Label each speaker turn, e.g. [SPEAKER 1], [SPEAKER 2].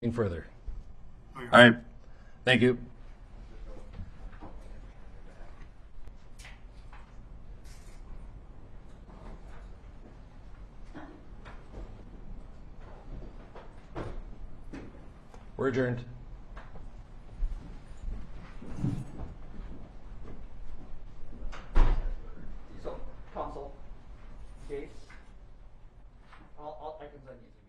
[SPEAKER 1] Further?
[SPEAKER 2] All right.
[SPEAKER 1] Thank you. We're adjourned.
[SPEAKER 3] So, console, Jace, I'll, I'll, I can send you.